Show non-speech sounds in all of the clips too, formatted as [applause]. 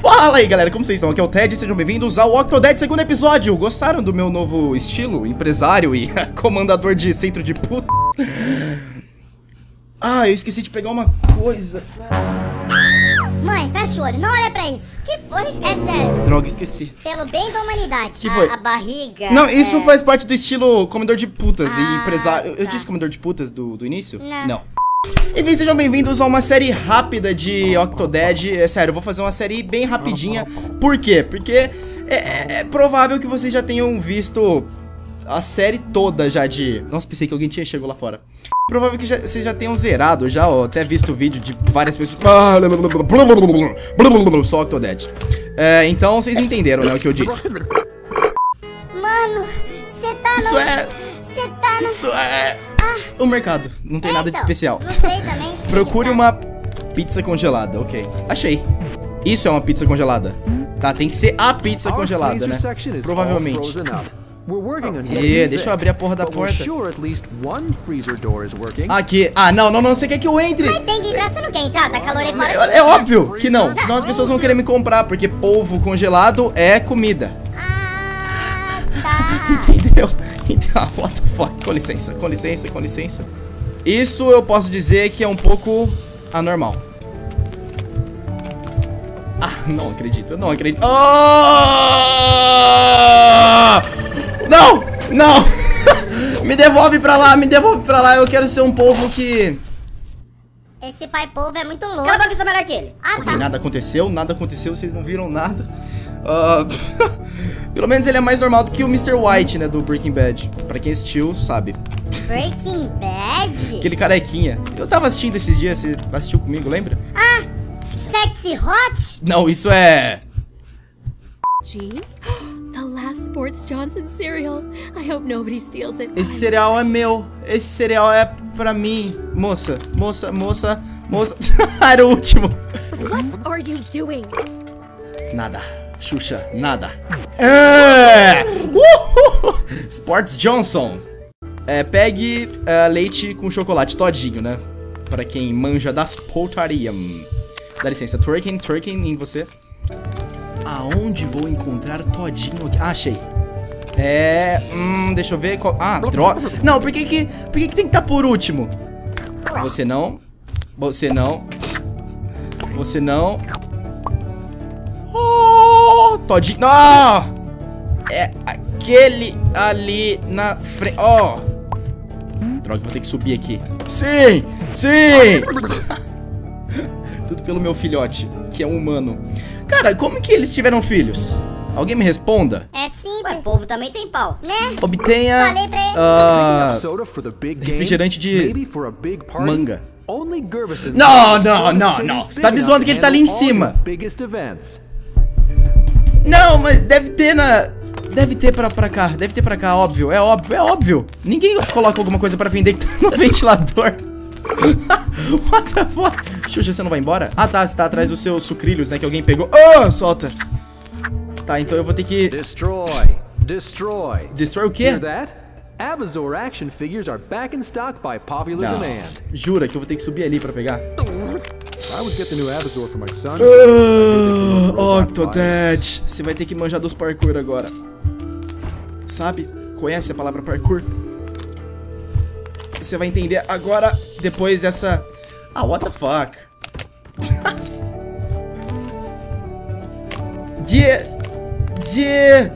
Fala aí, galera, como vocês estão? Aqui é o Ted, sejam bem-vindos ao Octodad segundo episódio. Gostaram do meu novo estilo, empresário e [laughs] comandador de centro de puta? Ah, eu esqueci de pegar uma coisa. Mãe, fecha o olho, não olha pra isso. Que foi? É sério, Droga, esqueci. pelo bem da humanidade. Que foi? A, a barriga. Não, isso é... faz parte do estilo comedor de putas e Ah, empresário. Eu tá. disse comedor de putas do, do início? Não. Enfim, sejam bem-vindos a uma série rápida de Octodad. É sério, eu vou fazer uma série bem rapidinha. Por quê? Porque é, é- é provável que vocês já tenham visto a série toda já de. Nossa, pensei que alguém tinha chegado lá fora. Provável que já- vocês já tenham zerado já, ó, até visto o vídeo de várias pessoas. Só Octodad. É, então vocês entenderam, né, o que eu disse. Mano, você tá Isso no... é. Você tá no... Isso é. O mercado. Não tem É, nada de então, especial. Não sei também. [laughs] Procure uma pizza congelada, ok. Achei. Isso é uma pizza congelada. Tá, tem que ser a pizza congelada, né? Provavelmente. E deixa eu abrir a porra da porta. Aqui. Ah, não, não, não. Você quer que eu entre? Mas tem que entrar, você não quer entrar? Tá calor. É, é óbvio que não. Senão as pessoas vão querer me comprar, porque polvo congelado é comida. Ah, [laughs] tá. Entendeu? Então, [laughs] what the fuck? Com licença, com licença, com licença. Isso eu posso dizer que é um pouco anormal. Ah, não acredito, não acredito. Ah! Não! Não! [laughs] me devolve pra lá, me devolve pra lá. Eu quero ser um povo que. Esse pai polvo é muito louco. Cala a boca, eu sou melhor que ele. Ah, tá. nada aconteceu, nada aconteceu, vocês não viram nada. Ah, [laughs] Pelo menos ele é mais normal do que o Mr. White, né, do Breaking Bad. Pra quem assistiu, sabe. Breaking Bad? Aquele carequinha. Eu tava assistindo esses dias, você assistiu comigo, lembra? Ah, sexy hot? Não, isso é. Gee, the last Sports Johnson cereal. I hope nobody steals it. Esse cereal é meu. Esse cereal é pra mim. Moça, moça, moça, moça. [laughs] Era o último. What are you doing? Nada. Xuxa, nada. É! Uhul! Sports Johnson. É, pegue é, leite com chocolate todinho, né? Pra quem manja das putarias. Dá licença, Twerking, Twerking em você. Aonde vou encontrar todinho aqui? Ah, achei. É. Hum, deixa eu ver qual. Ah, droga. Não, por que que. Por que que tem que estar por último? Você não. Você não. Você não. Oh, todinho. Ah! É aquele ali na frente. Ó. Droga, vou ter que subir aqui. Sim! Sim! [laughs] Tudo pelo meu filhote, que é um humano. Cara, como que eles tiveram filhos? Alguém me responda. É simples. povo também tem pau. Né? Obtenha Falei pra ele. ah, refrigerante de manga. manga. Não, não, não, não. Você tá me zoando que ele tá ali em cima. Não, mas deve ter na. Deve ter pra, pra cá, deve ter pra cá, óbvio, é óbvio, é óbvio. Ninguém coloca alguma coisa pra vender que tá no [laughs] ventilador. [laughs] What the fuck? Xuxa, você não vai embora? Ah tá, você tá atrás dos seus sucrilhos, né, que alguém pegou. Ah, solta. Tá, então eu vou ter que... Destroy. Destroy. Destroy o quê? Abazor action figures are back in stock by popular Não, demand. jura que eu vou ter que subir ali pra pegar? I would get the new Abazor for my son. Ah, Octodad, você vai ter que manjar dos parkour agora. Sabe? Conhece a palavra parkour? Você vai entender agora, depois dessa... Ah, what the fuck? [laughs] De... De...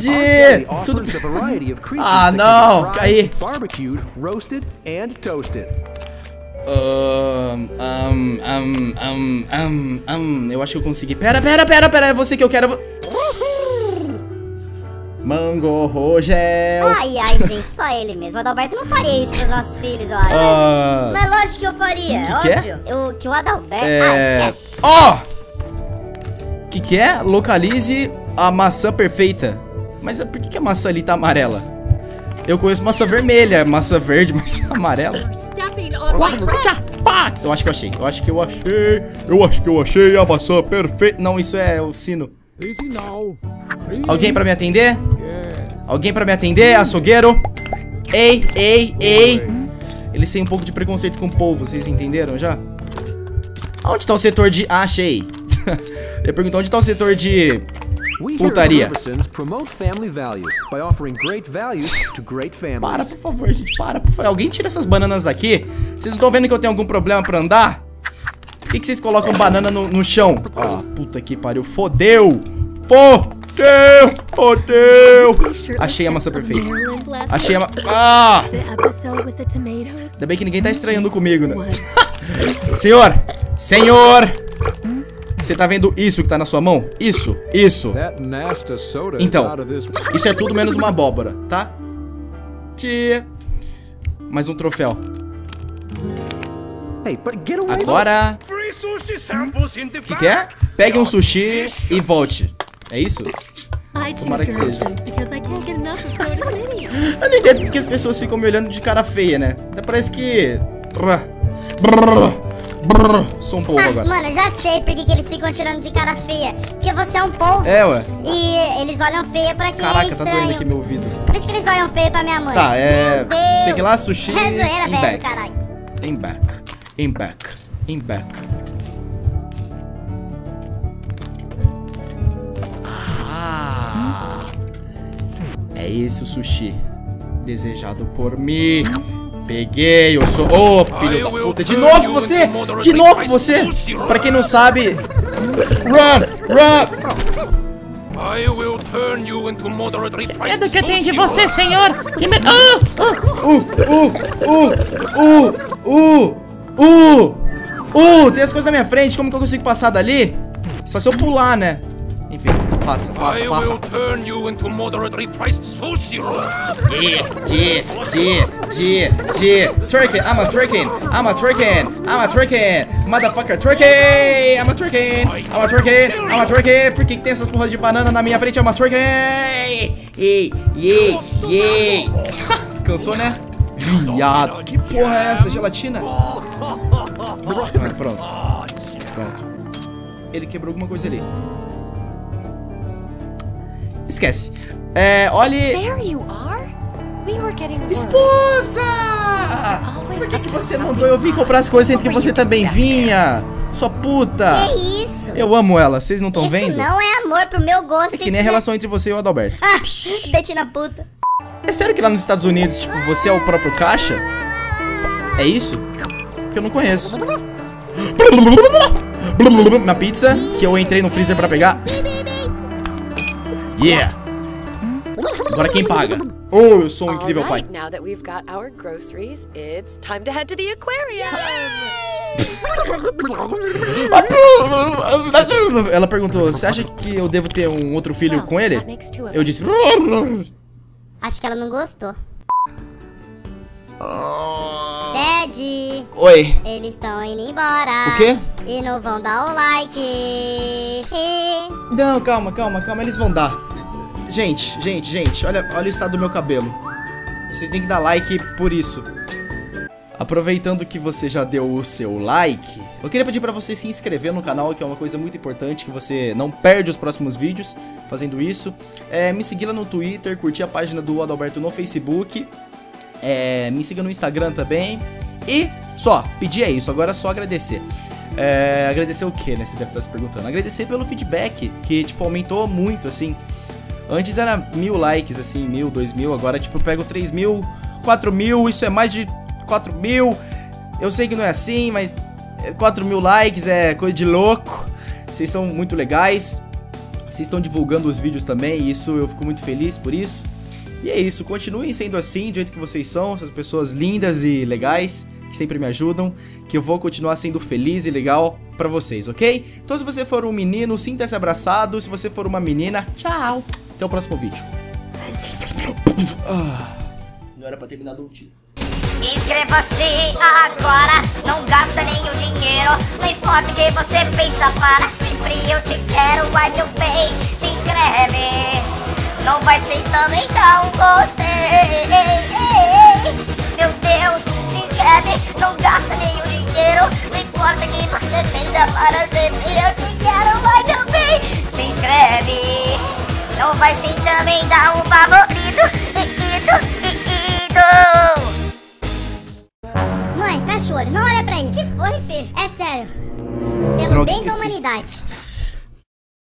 De... Tudo... Ah, não, caí. barbecued, roasted, and toasted. Um, um, um, um, um, um, eu acho que eu consegui. Pera, pera, pera, pera, é você que eu quero. Mango Rogel. Ai, ai, gente, só ele mesmo. O Adalberto não faria isso pros nossos filhos, eu acho. Ah, Mas lógico que eu faria, É que é? óbvio. Eu, que o Adalberto... é. Ah, esquece. Ó! que que é? Localize a maçã perfeita. Mas por que, que a maçã ali tá amarela? Eu conheço maçã vermelha, maçã verde, [laughs] mas amarela. Eu acho que eu achei, eu acho que eu achei, eu acho que eu achei a maçã perfeita. Não, isso é o sino. Alguém pra me atender? Alguém pra me atender? Açougueiro? Ei, ei, ei. Eles têm um pouco de preconceito com o povo, vocês entenderam já? Onde tá o setor de... Ah, achei. [laughs] Ele perguntou onde tá o setor de... Putaria. Para, por favor, gente, para, por favor. Alguém tira essas bananas daqui. Vocês não estão vendo que eu tenho algum problema pra andar? Por que, que vocês colocam banana no, no chão? Ah, puta que pariu. Fodeu! Fodeu! Fodeu! Achei a maçã perfeita. Achei a ma... Ah! Ainda bem que ninguém tá estranhando comigo, né? [laughs] Senhor! Senhor! Você tá vendo isso que tá na sua mão? Isso, isso. Então. Isso é tudo menos uma abóbora, tá? Tia. Mais um troféu. Agora. O que, que é? Pegue um sushi e volte. É isso? Tomara que seja. Garrisons because I can't get enough of Soda City. [laughs] Eu não entendo porque as pessoas ficam me olhando de cara feia, né? Até parece que. Brrr, brrr, brrr. Sou um povo Ah, agora. mano, eu já sei por que eles ficam tirando de cara feia. Porque você é um povo. É, ué. E eles olham feia pra quem é Caraca, tá estranho. doendo aqui meu ouvido. Por isso que eles olham feio pra minha mãe. Tá, é. Meu Deus. Sei que lá, sushi. É zoeira, velho, caralho. Em back. Em back. Em back. Ah. É esse o sushi. Desejado por mim. Peguei, eu sou. Ô, filho da puta. De novo você! De novo você! Pra quem não sabe. Run! Run! I will turn you into moderately priced Medo que tem de você, senhor! Que medo! Ah! Ah! Uh, uh, uh, uh, uh, uh, tem as coisas na minha frente, como que eu consigo passar dali? Só se eu pular, né? Enfim, passa, passa, I passa. will turn you into moderately priced sushi. G, G, G, G, G, twerking, I'm a twerking, I'm a twerking, I'm a twerking, motherfucker twerking, I'm a twerking, I'm a twerking, I'm a twerking, por que que tem essas porras de banana na minha frente? I'm a twerking, ei, ei, ei, cansou, né? Viado, que porra é essa, gelatina? Ah, [laughs] pronto, pronto, ele quebrou alguma coisa ali. Esquece. É, olhe... Esposa! Por que, que você mandou eu vir comprar as coisas sendo que você também vinha? Sua puta! Que isso? Eu amo ela, vocês não estão Isso vendo? não é amor pro meu gosto. É que isso nem a relação entre você e o Adalberto. Ah, Betina puta. É sério que lá nos Estados Unidos, tipo, você é o próprio caixa? É isso? Que eu não conheço. Uma pizza que eu entrei no freezer pra pegar. Yeah! Agora quem paga? Oh, eu sou um incrível pai. now that we've got our groceries, it's time to head to the aquarium. Ela perguntou: Você acha que eu devo ter um outro filho com ele? Eu disse: Acho que ela não gostou. Ah. Ted, Oi. eles estão indo embora. O quê? E não vão dar o like. Não, calma, calma, calma, eles vão dar. Gente, gente, gente, olha, olha o estado do meu cabelo. Vocês têm que dar like por isso. Aproveitando que você já deu o seu like, eu queria pedir pra você se inscrever no canal, que é uma coisa muito importante, que você não perde os próximos vídeos fazendo isso. É, me seguir lá no Twitter, curtir a página do Adalberto no Facebook. É, me siga no Instagram também. E só, pedir é isso, agora é só agradecer. É, agradecer o que, né? Você deve estar se perguntando. Agradecer pelo feedback, que, tipo, aumentou muito, assim. Antes era mil likes, assim, mil, dois mil. Agora, tipo, eu pego três mil, quatro mil. Isso é mais de quatro mil. Eu sei que não é assim, mas quatro mil likes é coisa de louco. Vocês são muito legais. Vocês estão divulgando os vídeos também. E isso eu fico muito feliz por isso. E é isso, continuem sendo assim, do jeito que vocês são, essas pessoas lindas e legais, que sempre me ajudam, que eu vou continuar sendo feliz e legal pra vocês, ok? Então se você for um menino, sinta-se abraçado, se você for uma menina, tchau! Até o próximo vídeo. Ah, não era pra ter me dado um tiro. Inscreva-se agora, não gasta o dinheiro. Não importa o que você pensa, para sempre eu te quero. Ai meu bem, se inscreve. Não vai ser também dar um gostei. Meu Deus, se inscreve, não gasta o dinheiro. Não importa Vai ser também dar um favorito. Ito, ito. Mãe, fecha o olho, não olha pra isso. Que foi, filho? É sério. Pelo Droga, bem da esqueci. humanidade.